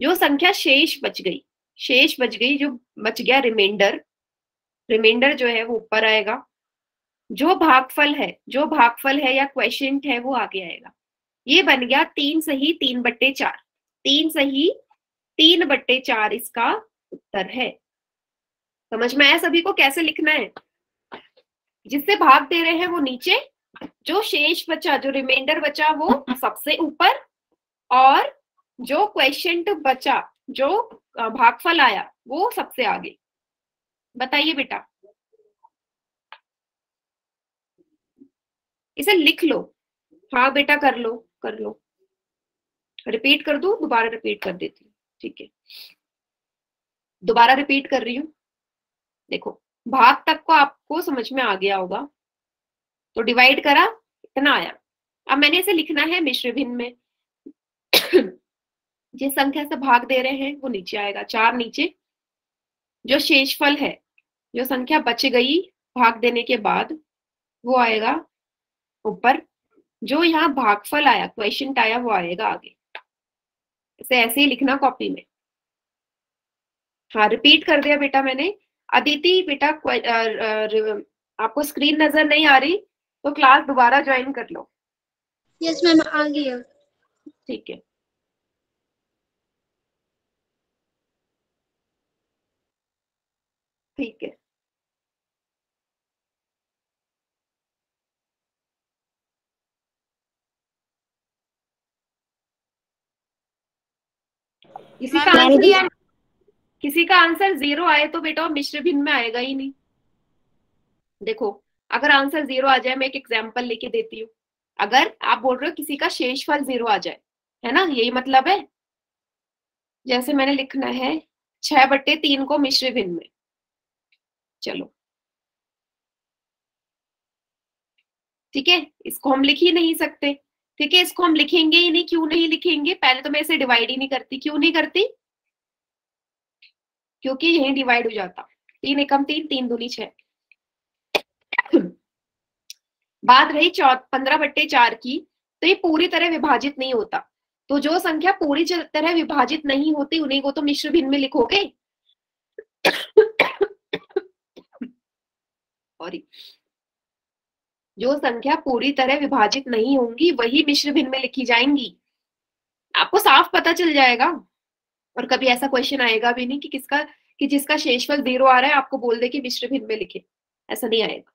A: जो संख्या शेष बच गई, शेष बच गई, जो बच गया रिमाइंडर रिमाइंडर जो है वो ऊपर आएगा। जो भागफल है, जो भागफल है या क्वेश्चन है, वो आगे आएगा। ये बन गया तीन सही तीन बट्टे चार। तीन सही तीन बट्टे चार इसका उत्तर है। समझ में आया सभी को कैसे लिखना है? जिससे भाग दे रहे हैं वो नीचे, जो शेष बचा, जो रिमाइंडर बचा वो सबसे ऊपर, और जो क्वेश्चन बचा, जो भागफल आया वो सबसे आगे। बताइए बेटा। इसे लिख लो। हाँ बेटा कर लो कर लो। रिपीट कर दो, दोबारा रिपीट कर देती हूँ, ठीक है? दोबारा रिपीट कर रही हूँ। देखो, भाग तक को आपको समझ में आ गया होगा। तो डिवाइड करा, इतना आया। अब मैंने इसे लिखना है मिश्र भिन्न में। जिस संख्या से भाग दे रहे हैं, वो नीचे आएगा। चार नीचे। जो शेषफल है, जो संख्या बच गई भाग देने के बाद, वो आएगा ऊपर जो यहाँ भागफल आया क्वेश्चन आया वो आएगा आगे। इसे ऐसे ही लिखना कॉपी में। हाँ रिपीट कर दिया बेटा मैंने। अदिति बेटा आपको स्क्रीन नज़र नहीं आ रही तो क्लास दोबारा ज्वाइन कर लो।
B: यस मैम आ गया
A: ठीक है। ठीक है। किसी का आंसर किसी का आंसर ज़ीरो आए तो बेटा मिश्र भिन्न में आएगा ही नहीं। देखो अगर आंसर ज़ीरो आ जाए मैं एक एग्ज़ाम्पल लेके देती हूँ। अगर आप बोल रहे हो किसी का शेषफल ज़ीरो आ जाए है ना? यही मतलब है? जैसे मैंने लिखना है छह बट्टे तीन को मिश्र भिन्न में। चलो। ठीक है? इसको हम लिख ही नहीं सकते। ठीक है, इसको हम लिखेंगे ही नहीं, क्यों नहीं लिखेंगे? पहले तो मैं इसे डिवाइड ही नहीं करती, क्यों नहीं करती? क्योंकि यही डिवाइड हो जाता। तीन एकम, तीन तीन दूनी छह। बात रही पंद्रह बट्टे चार की तो ये पूरी तरह विभाजित नहीं होता। तो जो संख्या पूरी तरह विभाजित नहीं होती, उन्हीं को तो मिश्र भिन्न में लिखोगे? सॉरी जो संख्या पूरी तरह विभाजित नहीं होंगी, वही मिश्र भिन्न में लिखी जाएँगी। आपको साफ़ पता चल जाएगा। और कभी ऐसा क्वेश्चन आएगा भी नहीं कि किसका, कि जिसका शेषफल ज़ीरो आ रहा है, आपको बोल दे कि मिश्र भिन्न में लिखे। ऐसा नहीं आएगा।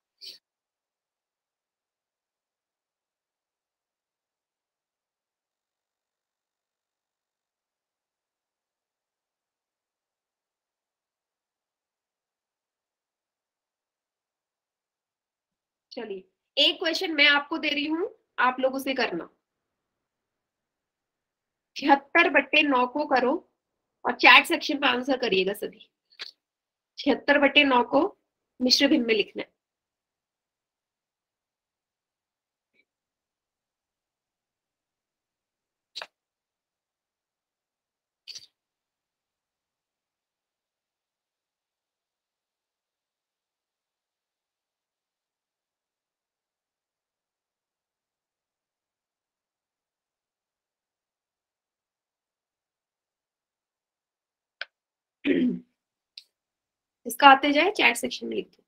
A: चलिए। एक क्वेश्चन मैं आपको दे रही हूँ, आप लोग उसे करना। छिहत्तर बट्टे नौ को करो और चैट सेक्शन में आंसर करिएगा सभी। छिहत्तर बट्टे नौ को मिश्र भिन्न में लिखना है। इसका आते जाए चैट सेक्शन में लिख दो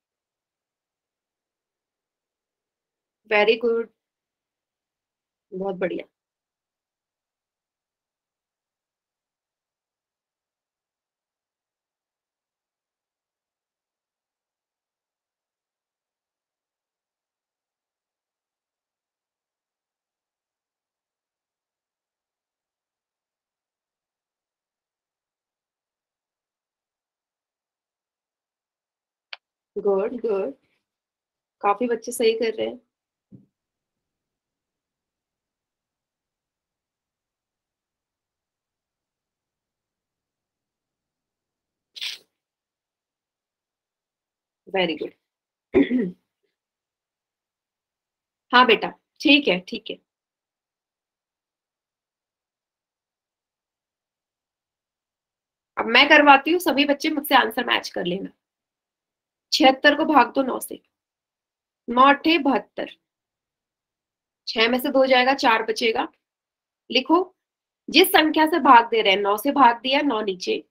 A: वेरी गुड बहुत बढ़िया। गुड गुड काफ़ी बच्चे सही कर रहे हैं। वेरी गुड हाँ बेटा, ठीक है ठीक है। अब मैं करवाती हूँ, सभी बच्चे मुझसे आंसर मैच कर लेना। छिहत्तर को भाग दो, नौ से। नौ अठे बहत्तर। छह में से दो जाएगा, चार बचेगा। लिखो, जिस संख्या से भाग दे रहे हैं, नौ से भाग दिया, नौ नीचे।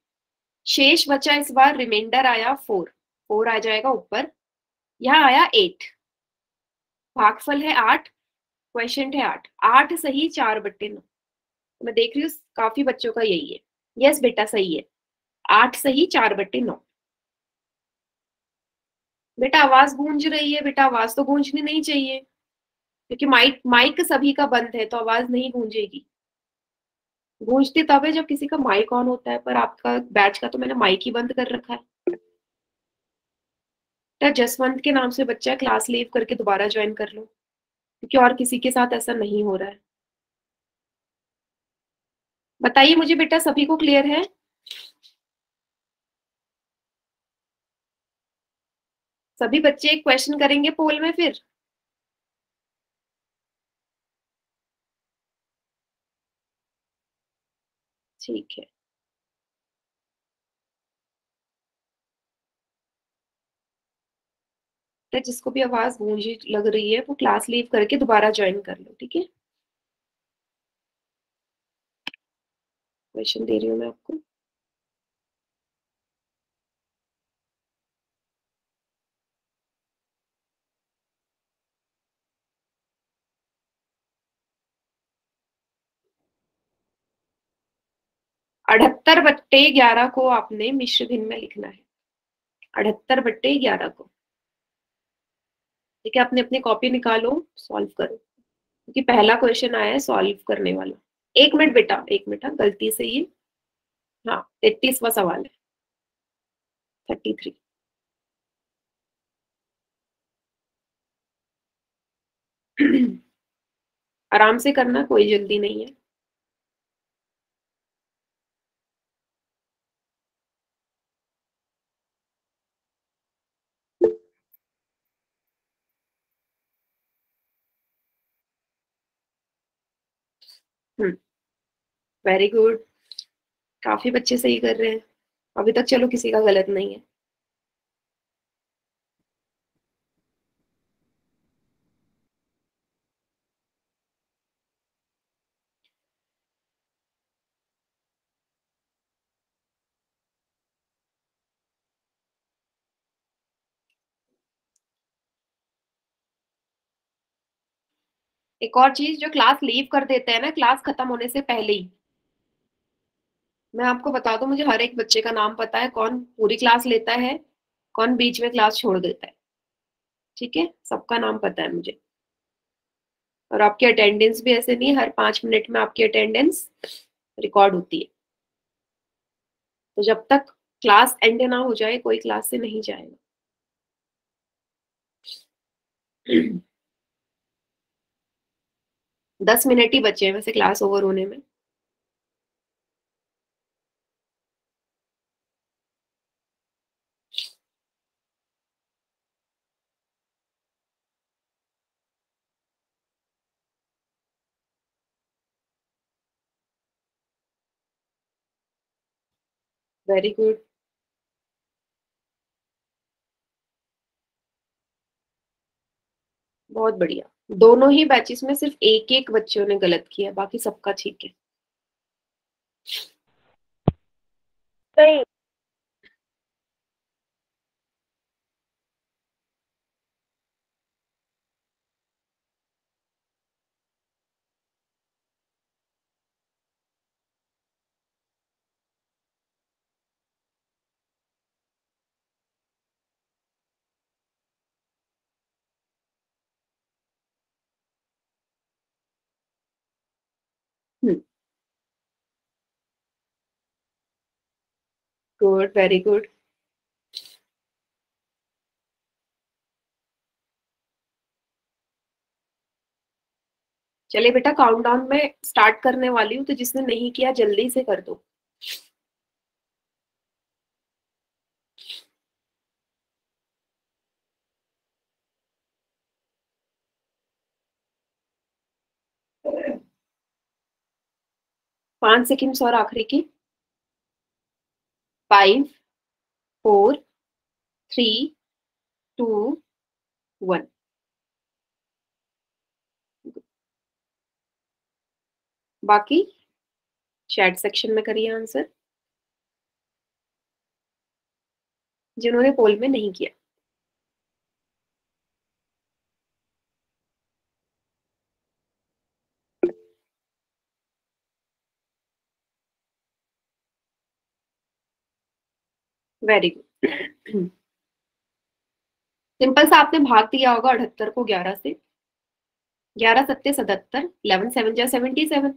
A: शेष बचा इस बार रिमाइंडर आया फोर फोर आ जाएगा ऊपर। यहाँ आया एट भागफल है आठ क्वेश्चन है आठ। आठ सही, चार बट्टे नौ। मैं देख रही हूँ, काफ़ी बच्चों का यही है। यस बेटा, सही है। आठ सही, चार बट्टे नौ। बेटा आवाज़ गूंज रही है, बेटा आवाज़ तो गूंजनी नहीं चाहिए। क्योंकि माइक माइक सभी का बंद है तो आवाज़ नहीं गूंजेगी। गूंजती तब है जब किसी का माइक ऑन होता है, पर आपका बैच का तो मैंने माइक ही बंद कर रखा है। बेटा जसवंत के नाम से बच्चा क्लास लीव करके दोबारा ज्वाइन कर लो। क्योंकि और किसी के साथ ऐसा नहीं हो रहा है। बताइए मुझे बेटा सभी को क्लियर है? सभी बच्चे एक क्वेश्चन करेंगे पोल में फिर? ठीक है। है जिसको भी आवाज़ गूंजी लग रही है, वो क्लास लीव करके दोबारा ज्वाइन कर लो, ठीक है? क्वेश्चन दे रही हूँ मैं आपको। अठहत्तर बट्टे ग्यारह को आपने मिश्र भिन्न में लिखना है। अठहत्तर बट्टे ग्यारह को। ठीक है अपने अपनी कॉपी निकालो सॉल्व करो। क्योंकि पहला क्वेश्चन आया है सॉल्व करने वाला। एक मिनट बेटा एक मिनट हाँ, गलती से ये हाँ तैतीसवा सवाल है। थर्टी थ्री आराम से करना कोई जल्दी नहीं है। वेरी गुड काफ़ी बच्चे सही कर रहे हैं। अभी तक चलो किसी का गलत नहीं है। एक और चीज़ जो क्लास लीव कर देते हैं ना क्लास खत्म होने से पहले ही। मैं आपको बता दूँ, मुझे हर एक बच्चे का नाम पता है, कौन पूरी क्लास लेता है, कौन बीच में क्लास छोड़ देता है। ठीक है? सबका नाम पता है मुझे। और आपकी अटेंडेंस भी ऐसे नहीं हर पाँच मिनट में आपकी अटेंडेंस रिकॉर्ड होती है। तो जब तक क्लास एंड ना हो जाए, कोई क्लास से नहीं जाएगा। दस मिनट ही बचे हैं वैसे क्लास ओवर होने में। वेरी गुड बहुत बढ़िया। दोनों ही बैचेस में सिर्फ़ एक एक बच्चों ने गलत किया, बाकी सबका ठीक है।
C: सही
A: गुड वेरी गुड चलिए बेटा काउंटडाउन में स्टार्ट करने वाली हूँ तो जिसने नहीं किया, जल्दी से कर दो। पाँच सेकेंड्स और आखिरी की। Five four three two one बाकी चैट सेक्शन में करिए आंसर जिन्होंने पोल में नहीं किया। वेरी गुड सिंपल सा आपने भाग दिया होगा अठहत्तर को ग्यारह से। ग्यारह सत्ते सतहत्तर, इलेवन सेवन जा सेवेंटी सेवन।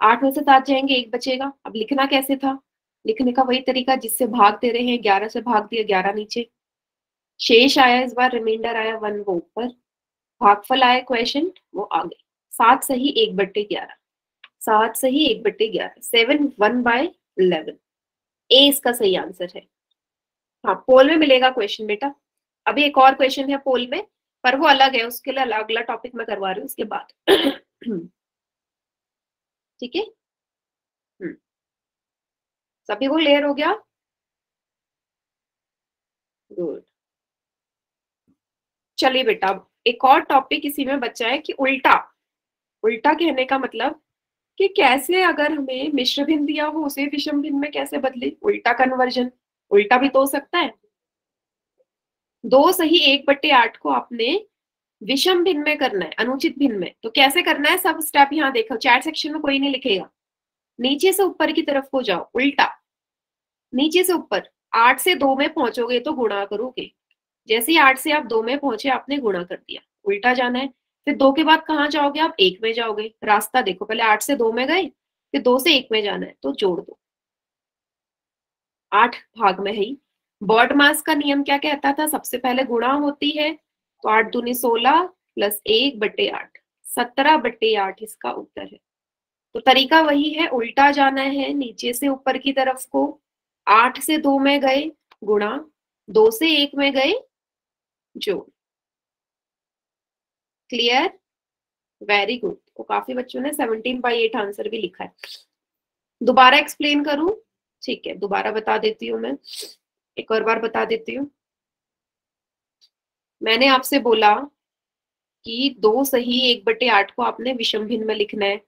A: आठ में से सात जाएँगे, एक बचेगा। अब लिखना कैसे था? लिखने का वही तरीका जिससे भाग दे रहे हैं। ग्यारह से भाग दिया, ग्यारह नीचे। शेष आया इस बार रिमाइंडर आया वन वो ऊपर। भागफल आया क्वेश्चन वो आगे। सात सही, एक बट्टे ग्यारह। सात सही, एक बट्टे ग्यारह। Seven one by eleven. ए इसका सही आंसर है। हाँ पोल में मिलेगा क्वेश्चन बेटा। अभी एक और क्वेश्चन है पोल में, पर वो अलग है, उसके लिए अगला टॉपिक मैं करवा रही हूँ उसके बाद। ठीक है? हम्म। सभी को क्लियर हो गया? गुड चलिए बेटा एक और टॉपिक इसी में बचा है कि उल्टा। उल्टा कहने का मतलब कि कैसे अगर हमें मिश्र भिन्न दिया हो, उसे विषम भिन्न में कैसे बदले? उल्टा कन्वर्जन उल्टा भी तो हो सकता है। दो सही एक बट्टे आठ को आपने विषम भिन्न में करना है, अनुचित भिन्न में। तो कैसे करना है? सब स्टेप यहाँ देखो चैट सेक्शन में कोई नहीं लिखेगा। नीचे से ऊपर की तरफ़ को जाओ, उल्टा। नीचे से ऊपर, आठ से दो में पहुंचोगे तो गुणा करोगे। जैसे ही आठ से आप दो में पहुँचे, आपने गुणा कर दिया। उल्टा जाना है। फिर दो के बाद कहाँ जाओगे आप? एक में जाओगे। रास्ता देखो, पहले आठ से दो में गए, फिर दो से एक में जाना है तो जोड़ दो। आठ भाग में है। बॉड मास का नियम क्या कहता था? सबसे पहले गुणा होती है तो आठ दूनी सोलह प्लस एक बटे आठ। सत्रह बटे आठ इसका उत्तर है। तो तरीका वही है, उल्टा जाना है, नीचे से ऊपर की तरफ़ को। आठ से दो में गए गुणा दो से एक में गए, जोड़। क्लियर वेरी गुड तो काफ़ी बच्चों ने सेवनटीन बाई एट आंसर भी लिखा है। दोबारा एक्सप्लेन करूँ? ठीक है, दोबारा बता देती हूँ मैं। एक और बार बता देती हूँ। मैंने आपसे बोला कि दो सही एक बटे आठ को आपने विषम भिन्न में लिखना है।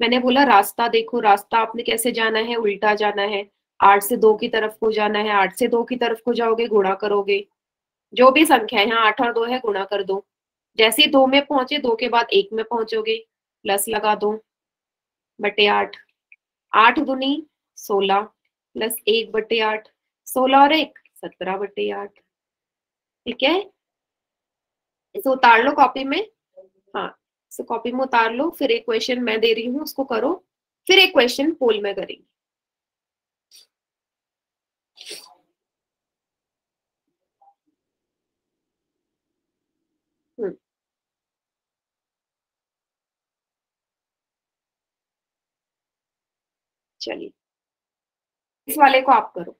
A: मैंने बोला, रास्ता देखो, रास्ता आपने कैसे जाना है? उल्टा जाना है। आठ से दो की तरफ़ को जाना है। आठ से दो की तरफ़ को जाओगे, गुणा करोगे। जो भी संख्या है यहाँ आठ और दो है, गुणा कर दो। जैसे दो में पहुँचे, दो के बाद एक में पहुंचोगे। प्लस लगा दो, बटे आठ। आठ दुनी सोलह। प्लस एक बटे आठ, सोलह और एक, सत्रह बटे आठ। ठीक है? इसे उतार लो कॉपी में। हाँ इसे कॉपी में उतार लो, फिर एक क्वेश्चन मैं दे रही हूँ, उसको करो, फिर एक क्वेश्चन पोल में करेंगे। हम्म। चलिए। इस वाले को आप करो।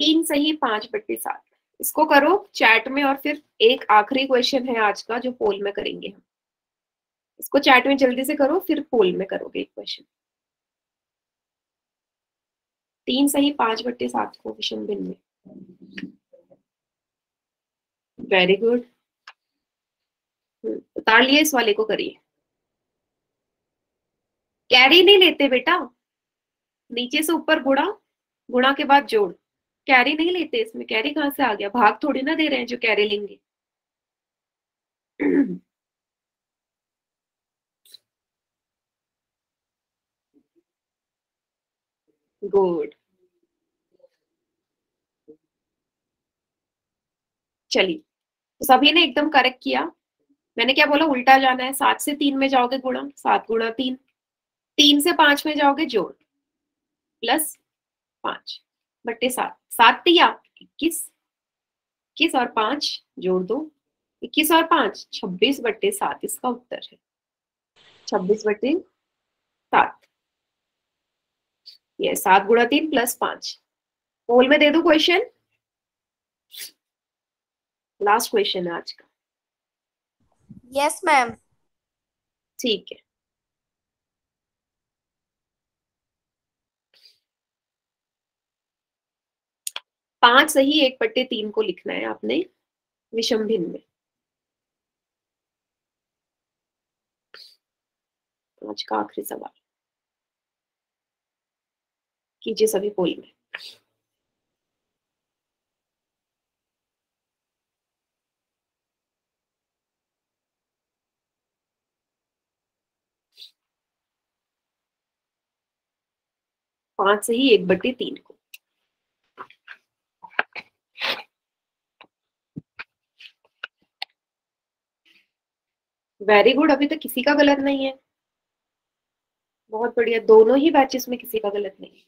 A: तीन सही, पाँच बट्टी सात। इसको करो चैट में और फिर एक आखिरी क्वेश्चन है आज का जो पोल में करेंगे हम। इसको चैट में जल्दी से करो, फिर पोल में करोगे एक क्वेश्चन तीन सही, पाँच बट्टे सात को विषम भिन्न में। वेरी गुड उतार लिए, इस वाले को करिए। कैरी नहीं लेते बेटा। नीचे से ऊपर गुणा। गुणा के बाद जोड़। कैरी नहीं लेते इसमें। कैरी कहाँ से आ गया? भाग थोड़ी ना दे रहे हैं जो कैरी लेंगे। गुड चलिए। तो सभी ने एकदम करेक्ट किया। मैंने क्या बोला? उल्टा जाना है। सात से तीन में जाओगे गुणा। सात गुणा तीन। तीन से पाँच में जाओगे जोड़। प्लस पाँच। बट्टे सात सात तिया इक्कीस इक्कीस और पाँच जोड़ दो। इक्कीस और पाँच छब्बीस बट्टे सात इसका उत्तर है। छब्बीस बट्टे सात। ये सात गुणा तीन प्लस पाँच। पोल में दे दो क्वेश्चन। लास्ट क्वेश्चन है आज का।
C: यस मैम
A: ठीक है। पाँच सही एक पट्टे तीन को लिखना है आपने विषम भिन्न में। आज का आखिरी सवाल। कीजिए सभी पोल में। पाँच सही एक बट्टे तीन को वेरी गुड अभी तक किसी का गलत नहीं है। बहुत बढ़िया, दोनों ही बैचेस में किसी का गलत नहीं। है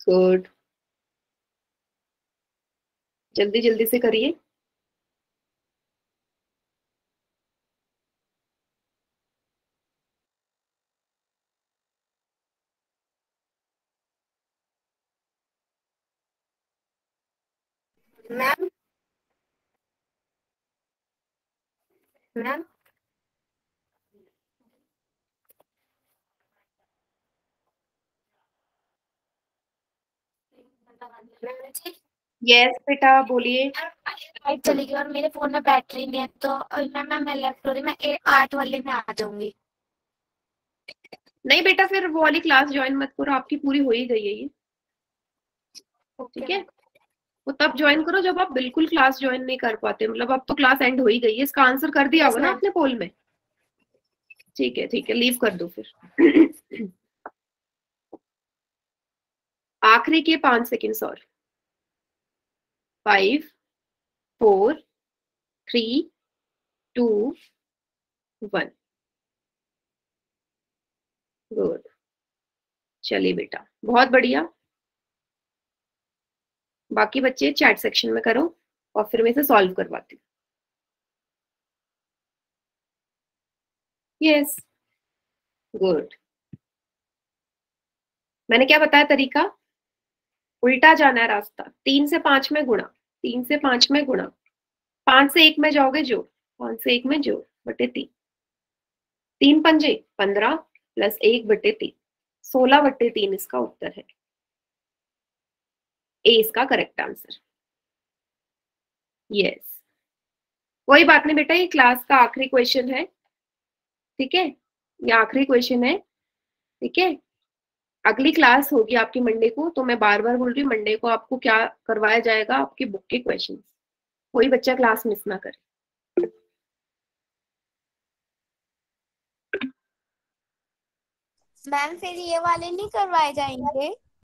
A: गुड जल्दी जल्दी से करिए।
C: मैम मैम
A: यस बेटा बोलिए।
C: लाइट चली गई और मेरे फ़ोन में बैटरी नहीं है तो मैम मैं मैं लेफ़्ट हो रही मैं आठ वाले में आ जाऊँगी।
A: नहीं बेटा फिर वो वाली क्लास ज्वाइन मत करो आपकी पूरी हो ही गई है ये। ठीक है? वो तब ज्वाइन करो जब आप बिल्कुल क्लास ज्वाइन नहीं कर पाते मतलब अब तो क्लास एंड हो ही गई है इसका आंसर कर दिया होगा ना आपने पोल में? ठीक है ठीक है लीव कर दो फिर। आखिरी के पाँच सेकेंड और। Five four three two one good चलिए बेटा बहुत बढ़िया। बाकी बच्चे चैट सेक्शन में करो और फिर मैं इसे सॉल्व करवाती हूँ। यस गुड मैंने क्या बताया तरीका? उल्टा जाना है रास्ता। तीन से पाँच में गुणा। तीन से पाँच में गुणा। पाँच से एक में जाओगे जो पाँच से एक में जो बटे तीन। तीन पंजे। पंद्रह प्लस एक बटे तीन। सोलह बटे तीन इसका उत्तर है। ए इसका करेक्ट आंसर यस कोई बात नहीं बेटा, ये क्लास का आखिरी क्वेश्चन है। ठीक है? ये आखिरी क्वेश्चन है। ठीक है? अगली क्लास होगी आपकी मंडे को तो मैं बार बार बोल रही हूँ मंडे को आपको क्या करवाया जाएगा आपकी बुक के क्वेश्चन कोई बच्चा क्लास मिस ना करे।
C: मैम, फिर ये वाले नहीं करवाए जाएँगे?